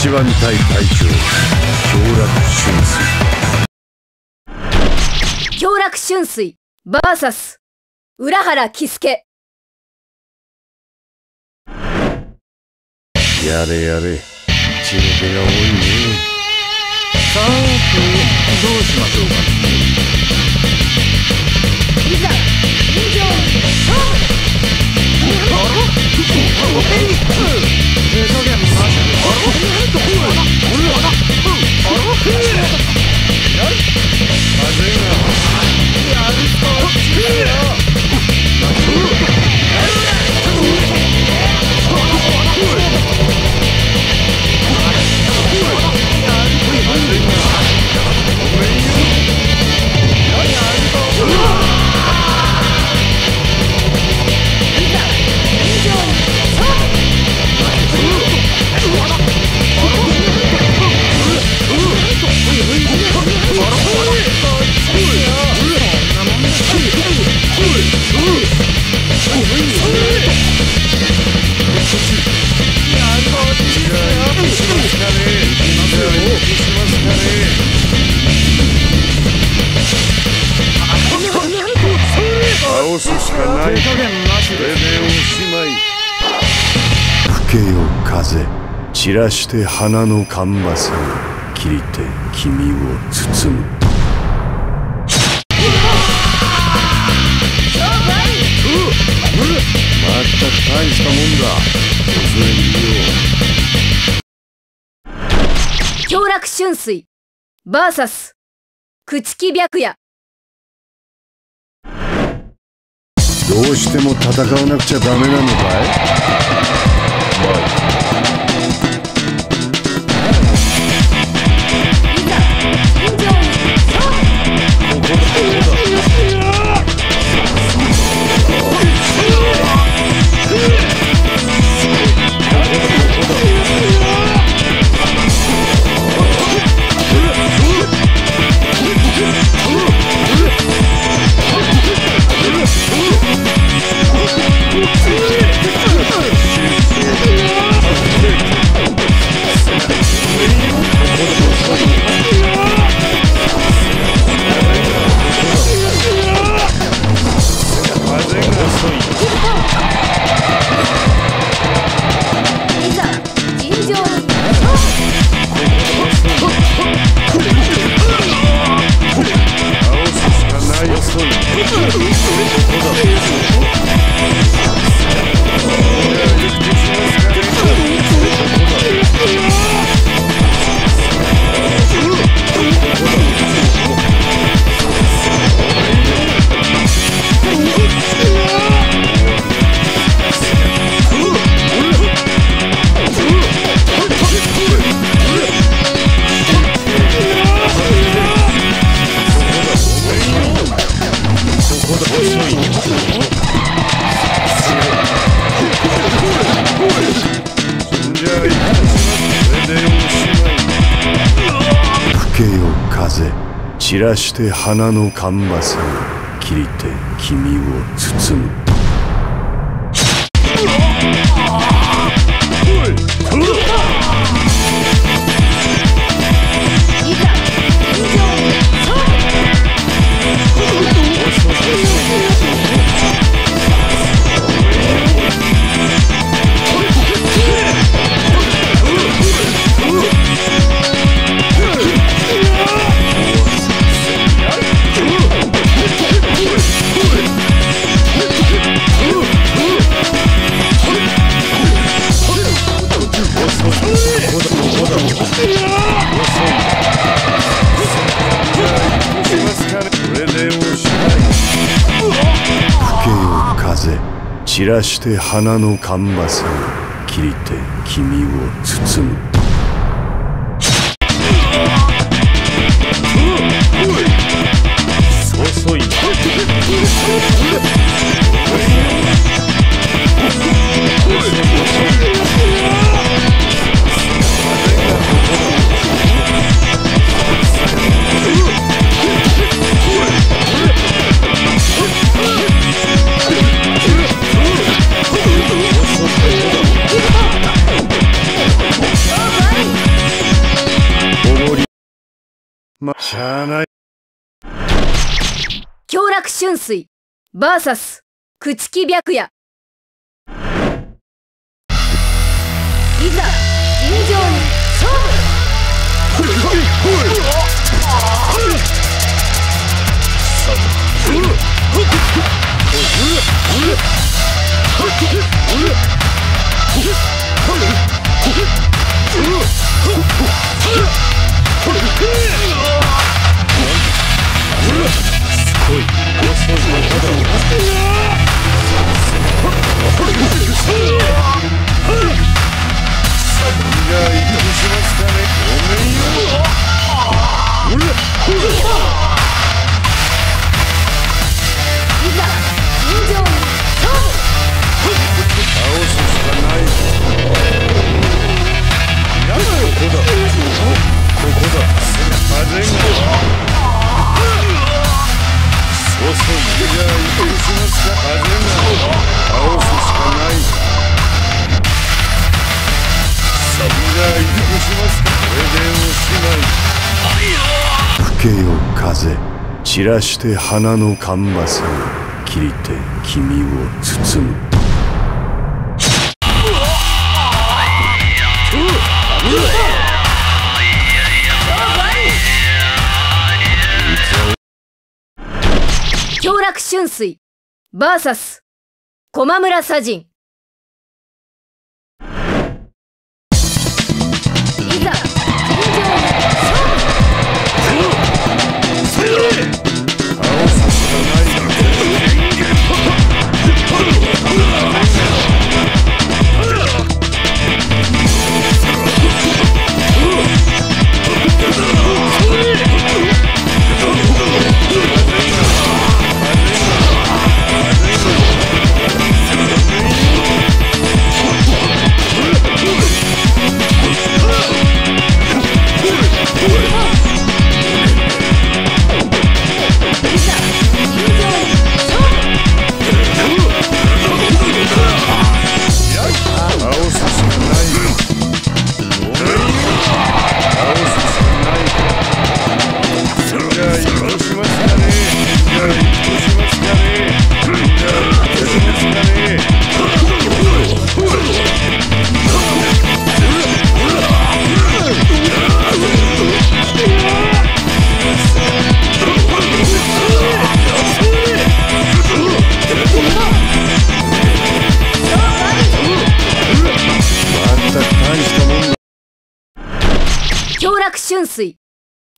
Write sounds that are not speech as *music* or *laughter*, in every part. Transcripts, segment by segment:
一番隊隊長強楽春水。強楽春水。VS 浦原喜助。やれやれ。血の気が多いね。さーてどうしましょうか。いざ臨場勝負倒散らして花のカンバスを切りて君を包む。まったく大したもんだ。恐れ入りよ。強楽春水。VS 朽木白夜。どうしても戦わなくちゃダメなのかい？て花のカンバスを切りて君を包む。散らして花のカンバスを切りて君を包む。遅い。しゃあない。強楽春水。VS 朽木白夜。いざ尋常に勝負じゃ吹けよ風散らして花のカンバスを切りて君を包む。強楽春水 VS 駒村左陣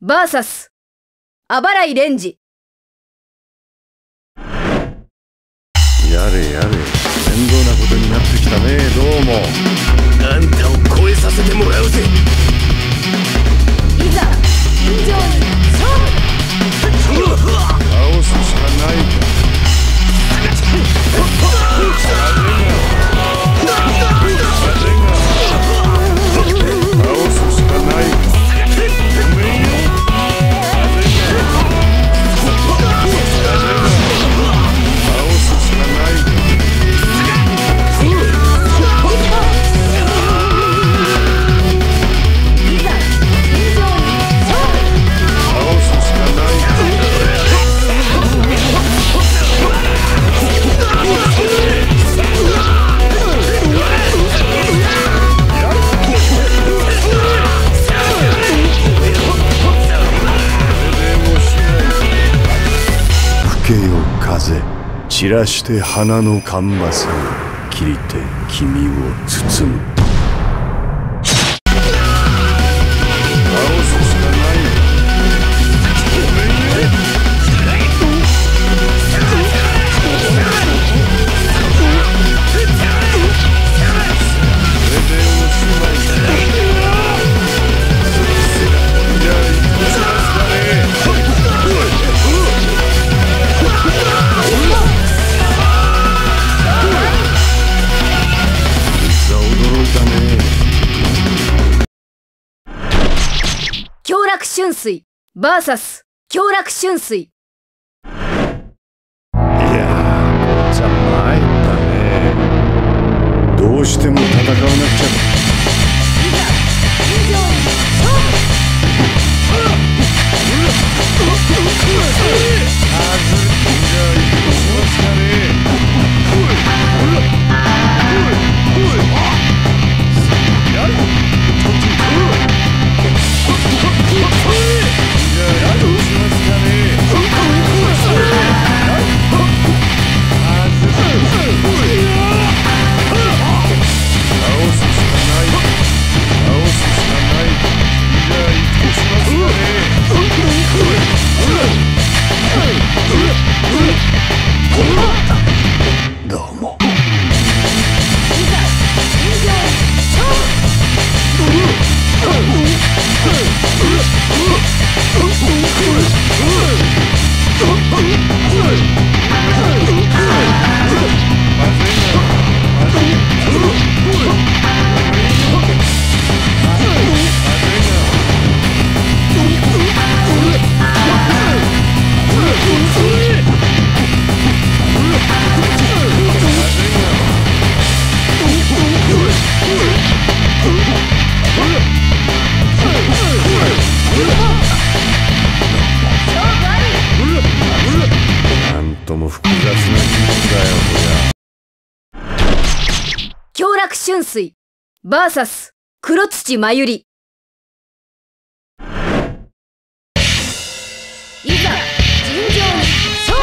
VS あばらいレンジ。やれやれ面倒なことになってきたねどうも。あんたを超えさせてもらうぜ。いざ尋常に勝負倒すしかないか *laughs* 散らして花のカンバスを切りて君を包む。バーサス強楽春水。いやーこっちゃ参ったね。どうしても戦わなくちゃ。楽春水、バーサス、黒土まゆり。いざ、尋常に、勝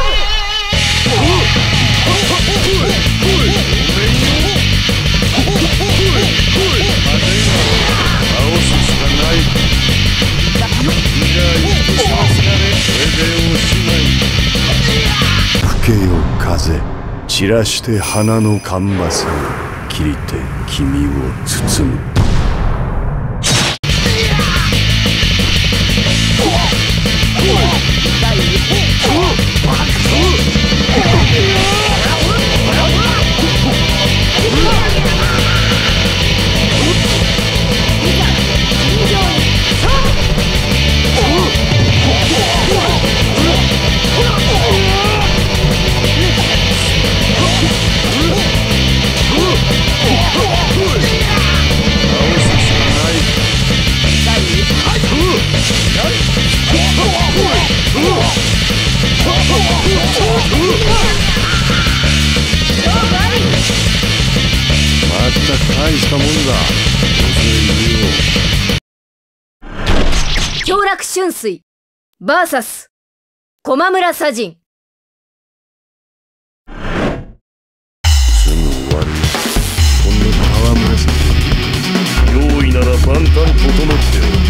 吹けよ風散らして花のカンバス切りて君を包む。大したもんだ。強楽春水バーサス。駒村左陣すぐ終わるこの川紫用意なら万端整ってお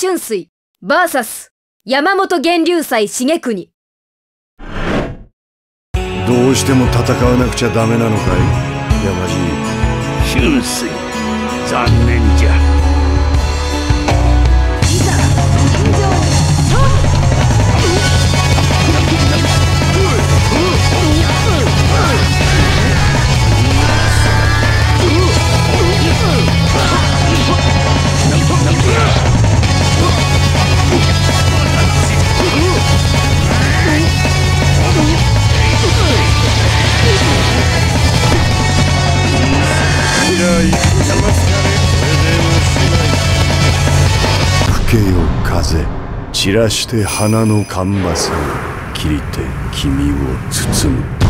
春水、バーサス、山本源流祭重国。どうしても戦わなくちゃダメなのかい？山路春水、残念じゃ。風散らして花のカンバスを切りて君を包む？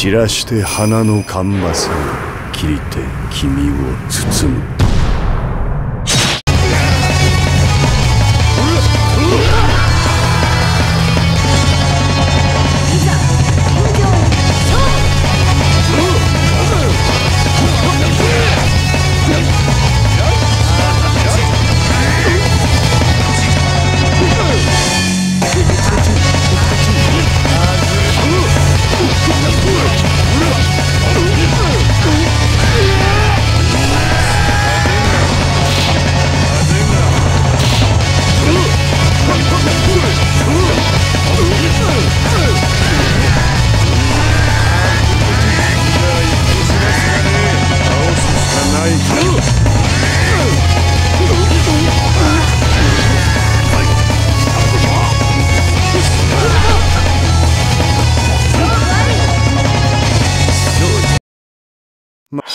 散らして花のカンバスを切りて君を包む。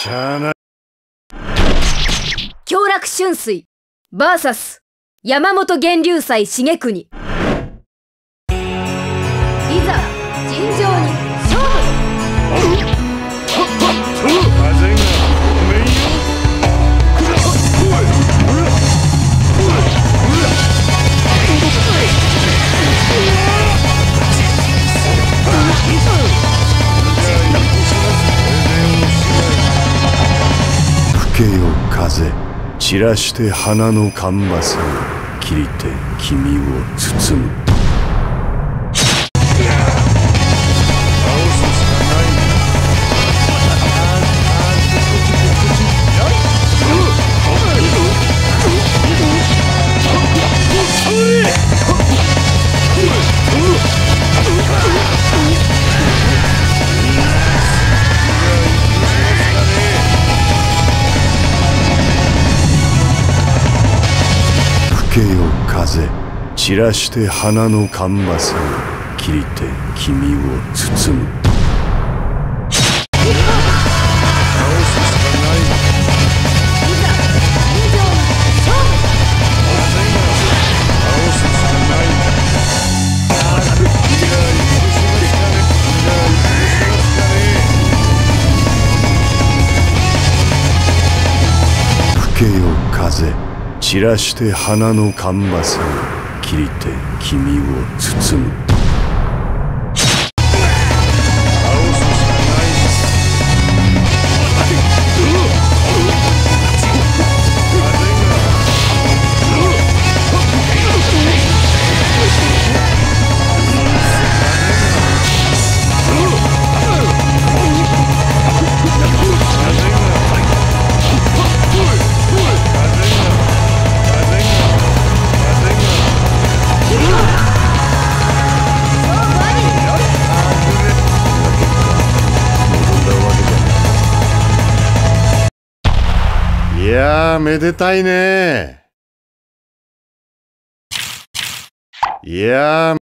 しゃあない。強楽春水 VS 山本源流祭重国。けよ風散らして花のカンバスを切りて君を包む。散らして花のカンバスを切りて君を包む？吹けよ風散らして花のカンバスを切りて君を包む。やーめでたいね。いやー。